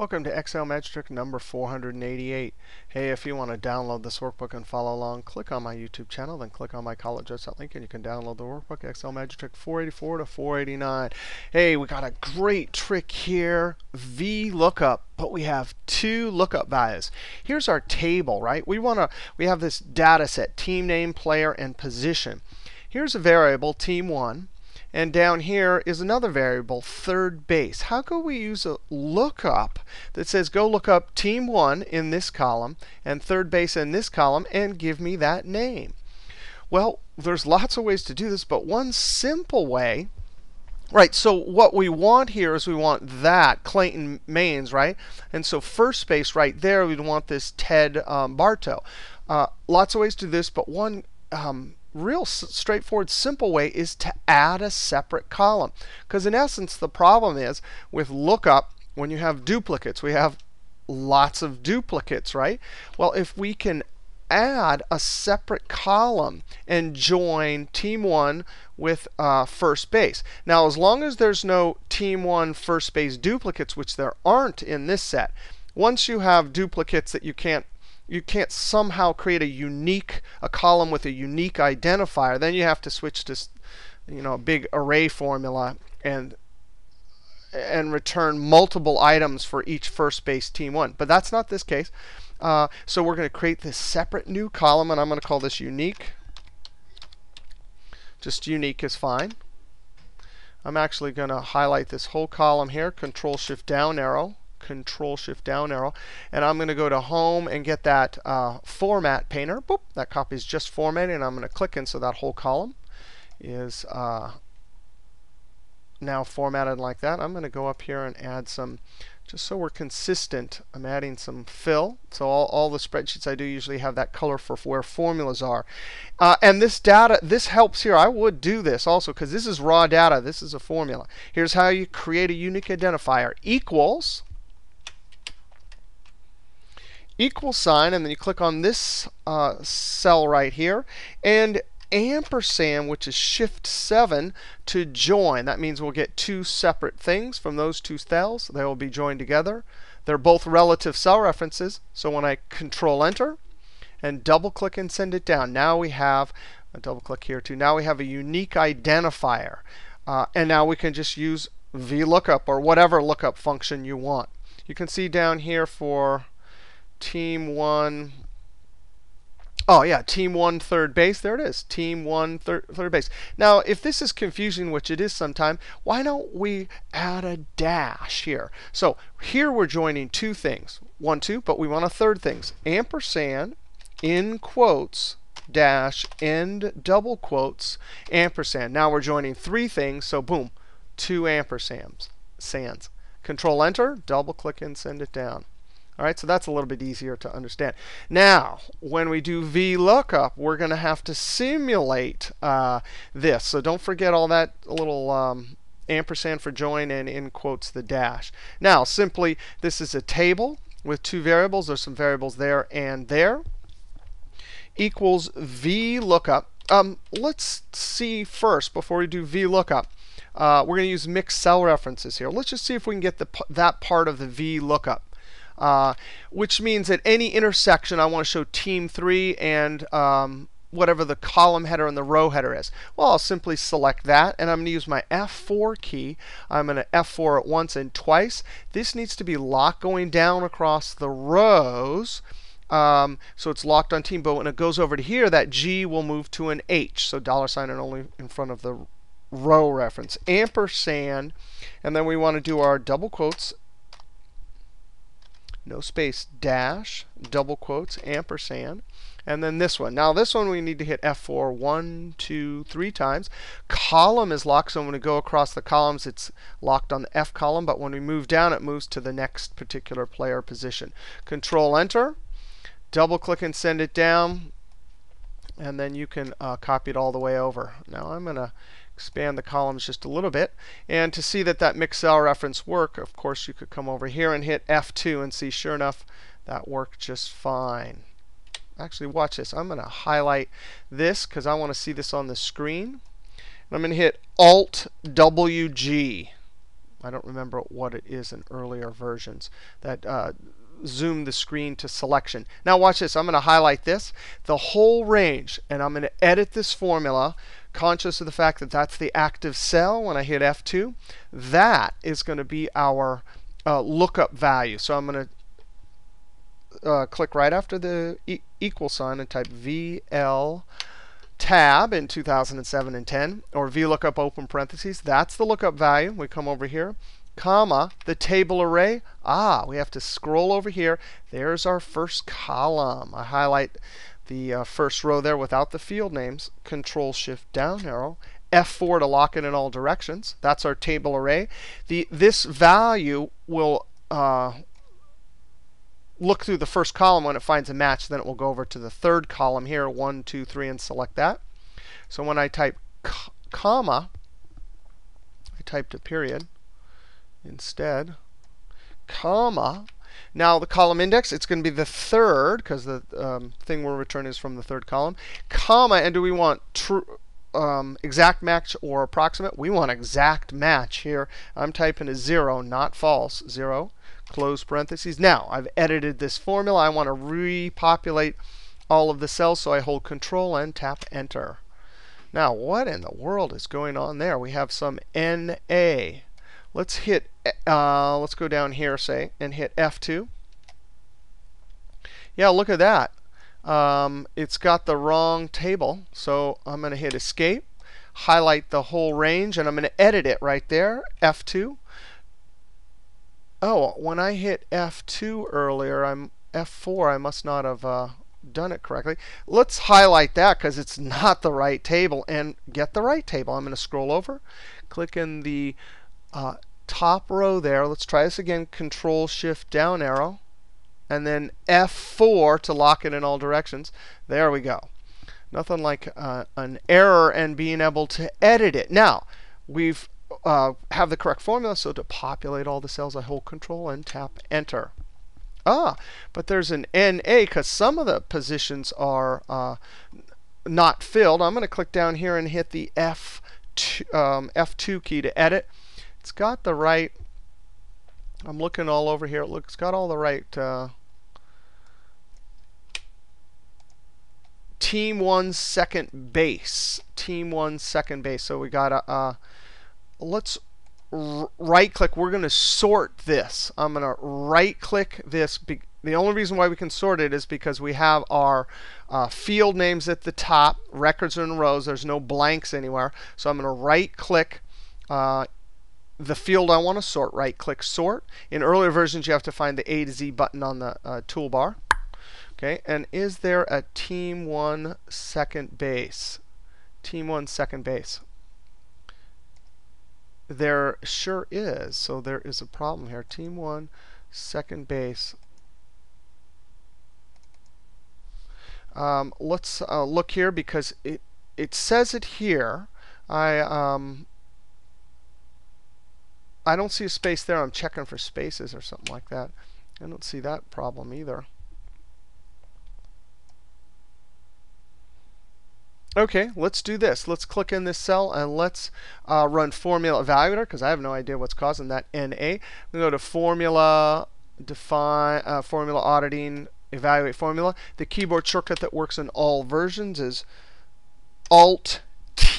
Welcome to Excel Magic Trick number 488. Hey, if you want to download this workbook and follow along, click on my YouTube channel, then click on my college website link, and you can download the workbook, Excel Magic Trick 484 to 489. Hey, we got a great trick here, VLOOKUP, but we have two lookup values. Here's our table, right? We want to, we have this data set, team name, player, and position. Here's a variable, team1. And down here is another variable, third base. How could we use a lookup that says go look up team 1 in this column and third base in this column and give me that name? Well, there's lots of ways to do this, but one simple way Right, so what we want here is we want that, Clayton Maines, right? And so first base right there, we'd want this Ted um, Bartow. Uh, lots of ways to do this, but one um, real straightforward, simple way is to add a separate column. Because in essence, the problem is with lookup, when you have duplicates, we have lots of duplicates, right? Well, if we can add a separate column and join team 1 with uh, first base. Now, as long as there's no team 1 first base duplicates, which there aren't in this set, once you have duplicates that you can't you can't somehow create a unique a column with a unique identifier, then you have to switch to you know a big array formula and and return multiple items for each first base team one. But that's not this case. Uh, so we're going to create this separate new column, and I'm going to call this unique. Just unique is fine. I'm actually going to highlight this whole column here, Control Shift down arrow. Control Shift down arrow. And I'm going to go to Home and get that uh, Format Painter. Boop, that copy is just formatted. And I'm going to click in so that whole column is uh, now formatted like that. I'm going to go up here and add some, just so we're consistent, I'm adding some fill. So all, all the spreadsheets I do usually have that color for where formulas are. Uh, and this data, this helps here. I would do this also because this is raw data. This is a formula. Here's how you create a unique identifier. Equals equal sign, and then you click on this uh, cell right here, and ampersand, which is Shift 7, to join. That means we'll get two separate things from those two cells. They will be joined together. They're both relative cell references. So when I Control Enter and double click and send it down, now we have a double click here too. Now we have a unique identifier. Uh, and now we can just use VLOOKUP or whatever lookup function you want. You can see down here for team one. Oh, yeah, team one third base. There it is, team one third, third base. Now, if this is confusing, which it is sometime, why don't we add a dash here? So here we're joining two things. One, two, but we want a third things. Ampersand in quotes dash end double quotes ampersand. Now we're joining three things, so boom, two ampersands. Sands. Control Enter, double click and send it down. All right, so that's a little bit easier to understand. Now, when we do VLOOKUP, we're going to have to simulate uh, this. So don't forget all that little um, ampersand for join and in quotes the dash. Now, simply, this is a table with two variables. There's some variables there and there. Equals VLOOKUP. Um, let's see first, before we do VLOOKUP, uh, we're going to use mixed cell references here. Let's just see if we can get the, that part of the VLOOKUP uh, which means at any intersection I want to show team 3 and um, whatever the column header and the row header is. Well, I'll simply select that, and I'm going to use my F4 key. I'm going to F4 it once and twice. This needs to be locked going down across the rows. Um, so it's locked on team, but when it goes over to here, that G will move to an H. So dollar sign and only in front of the row reference. Ampersand, and then we want to do our double quotes no space, dash, double quotes, ampersand. And then this one. Now this one we need to hit F4 one, two, three times. Column is locked, so when we go across the columns, it's locked on the F column. But when we move down, it moves to the next particular player position. Control Enter. Double click and send it down. And then you can uh, copy it all the way over. Now I'm going to expand the columns just a little bit. And to see that that mixed cell reference work, of course, you could come over here and hit F2 and see, sure enough, that worked just fine. Actually, watch this. I'm going to highlight this because I want to see this on the screen. And I'm going to hit Alt WG. I don't remember what it is in earlier versions that uh, zoom the screen to selection. Now watch this. I'm going to highlight this, the whole range, and I'm going to edit this formula conscious of the fact that that's the active cell when I hit F2. That is going to be our uh, lookup value. So I'm going to uh, click right after the e equal sign and type VL tab in 2007 and 10, or VLOOKUP open parentheses. That's the lookup value. We come over here, comma, the table array. Ah, we have to scroll over here. There's our first column. I highlight the uh, first row there without the field names. Control Shift down arrow. F4 to lock it in all directions. That's our table array. The, this value will uh, look through the first column when it finds a match. Then it will go over to the third column here, 1, 2, 3, and select that. So when I type comma, I typed a period instead, comma. Now the column index, it's going to be the third, because the um, thing we're returning is from the third column, comma, and do we want true um, exact match or approximate? We want exact match here. I'm typing a 0, not false, 0 close parentheses. Now, I've edited this formula. I want to repopulate all of the cells, so I hold Control and tap Enter. Now, what in the world is going on there? We have some NA. Let's hit, uh, let's go down here, say, and hit F2. Yeah, look at that. Um, it's got the wrong table. So I'm going to hit Escape, highlight the whole range, and I'm going to edit it right there, F2. Oh, when I hit F2 earlier, I'm F4, I must not have uh, done it correctly. Let's highlight that because it's not the right table and get the right table. I'm going to scroll over, click in the uh, top row there. Let's try this again. Control Shift down arrow, and then F4 to lock it in all directions. There we go. Nothing like uh, an error and being able to edit it. Now, we've uh, have the correct formula. So to populate all the cells, I hold Control and tap Enter. Ah, but there's an NA because some of the positions are uh, not filled. I'm going to click down here and hit the F2, um, F2 key to edit. It's got the right. I'm looking all over here. It looks got all the right. Uh, team one second base. Team one second base. So we got a. Uh, let's right click. We're going to sort this. I'm going to right click this. The only reason why we can sort it is because we have our uh, field names at the top. Records are in rows. There's no blanks anywhere. So I'm going to right click uh, the field I want to sort. Right click sort. In earlier versions, you have to find the A to Z button on the uh, toolbar. Okay, and is there a team one second base? Team one second base. There sure is. So there is a problem here. Team 1, second base. Um, let's uh, look here because it, it says it here. I, um, I don't see a space there. I'm checking for spaces or something like that. I don't see that problem either. Okay, let's do this. Let's click in this cell and let's uh, run Formula Evaluator because I have no idea what's causing that NA. We go to Formula, Define, uh, Formula Auditing, Evaluate Formula. The keyboard shortcut that works in all versions is Alt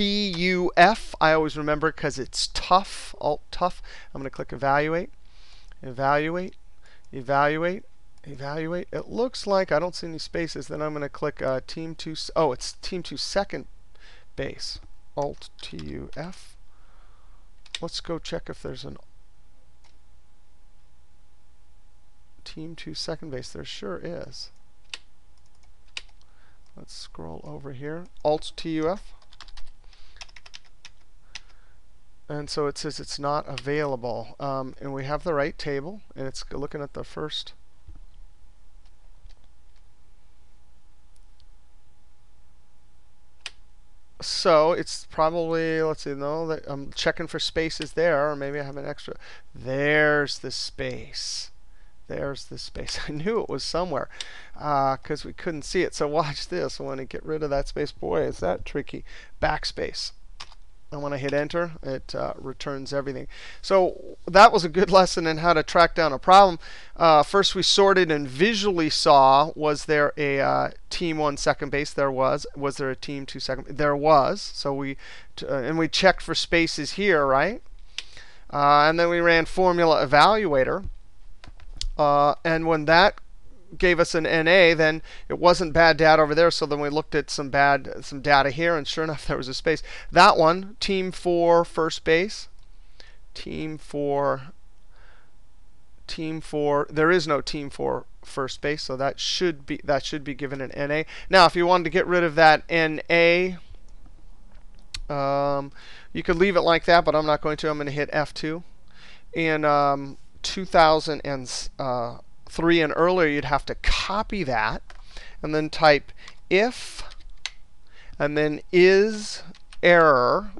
T U F. I always remember because it's tough. Alt tough. I'm going to click Evaluate, Evaluate, Evaluate evaluate. It looks like I don't see any spaces. Then I'm going to click uh, Team 2. Oh, it's Team 2 second base. Alt TUF. Let's go check if there's an Team 2 second base. There sure is. Let's scroll over here. Alt TUF. And so it says it's not available. Um, and we have the right table. And it's looking at the first so it's probably, let's see, no, I'm checking for spaces there, or maybe I have an extra. There's the space. There's the space. I knew it was somewhere because uh, we couldn't see it. So watch this. I want to get rid of that space. Boy, is that tricky. Backspace. And when I hit enter, it uh, returns everything. So that was a good lesson in how to track down a problem. Uh, first, we sorted and visually saw was there a uh, team one second base? There was. Was there a team two second? There was. So we uh, and we checked for spaces here, right? Uh, and then we ran formula evaluator. Uh, and when that gave us an NA, then it wasn't bad data over there. So then we looked at some bad some data here, and sure enough, there was a space. That one, team four first base, team four, team four. There is no team four first base, so that should be that should be given an NA. Now, if you wanted to get rid of that NA, um, you could leave it like that, but I'm not going to. I'm going to hit F2. In um, 2000 and uh, 3 and earlier, you'd have to copy that and then type if and then is error.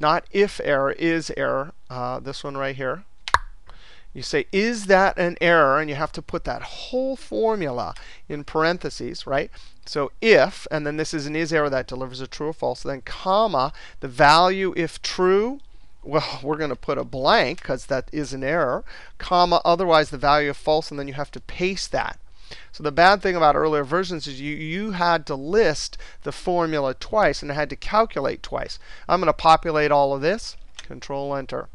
Not if error, is error. Uh, this one right here. You say, is that an error? And you have to put that whole formula in parentheses, right? So if, and then this is an is error that delivers a true or false, then comma, the value if true, well, we're going to put a blank because that is an error, comma, otherwise the value of false, and then you have to paste that. So the bad thing about earlier versions is you, you had to list the formula twice and it had to calculate twice. I'm going to populate all of this, Control Enter.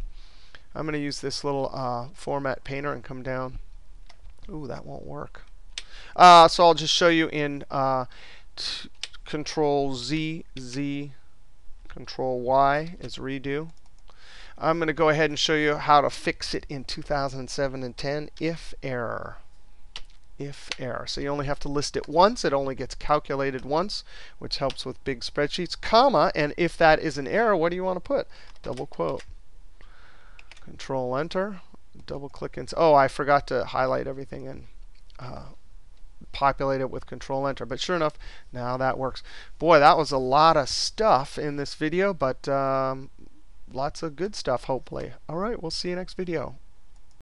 I'm going to use this little uh, format painter and come down. Ooh, that won't work. Uh, so I'll just show you in uh, Control Z, Z, Control Y is redo. I'm going to go ahead and show you how to fix it in 2007 and 10 if error. If error. So you only have to list it once. It only gets calculated once, which helps with big spreadsheets, comma, and if that is an error, what do you want to put? Double quote. Control Enter. Double click and oh, I forgot to highlight everything and uh, populate it with Control Enter. But sure enough, now that works. Boy, that was a lot of stuff in this video, but um, lots of good stuff, hopefully. All right, we'll see you next video.